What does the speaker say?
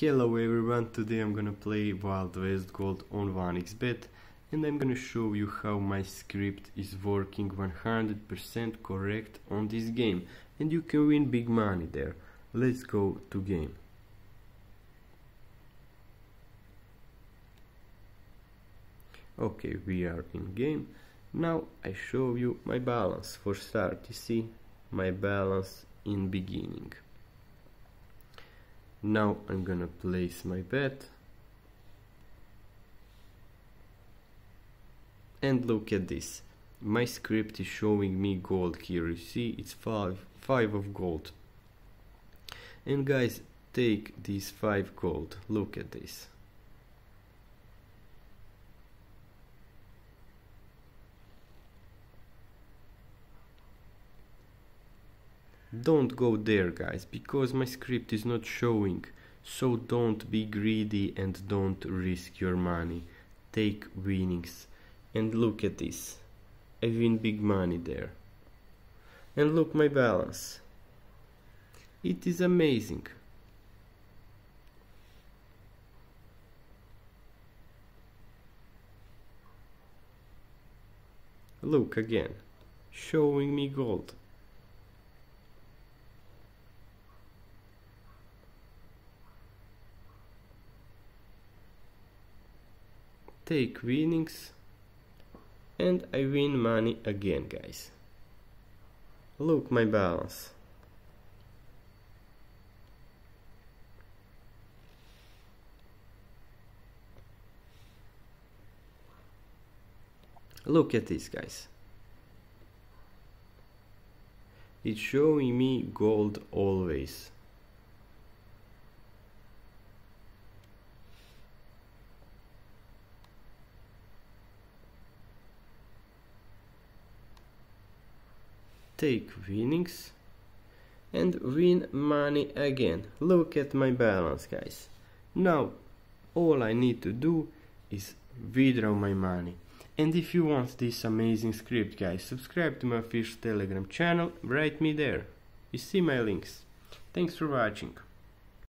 Hello everyone, today I'm gonna play Wild West Gold on 1xbet and I'm gonna show you how my script is working 100% correct on this game and you can win big money there. Let's go to game. Okay, we are in game. Now I show you my balance. For start, you see my balance in beginning now I'm gonna place my bet. And look at this. My script is showing me gold here. You see it's five five of gold. And guys take these five gold. Look at this don't go there guys because my script is not showing. So don't be greedy and don't risk your money. Take winnings. And look at this. I win big money there. And look my balance. It is amazing. Look again. Showing me gold take winnings and I win money again guys. Look my balance. Look at this guys. It's showing me gold always take winnings and win money again. Look at my balance guys. Now all I need to do is withdraw my money. And if you want this amazing script guys, subscribe to my official telegram channel, write me there. You see my links. Thanks for watching.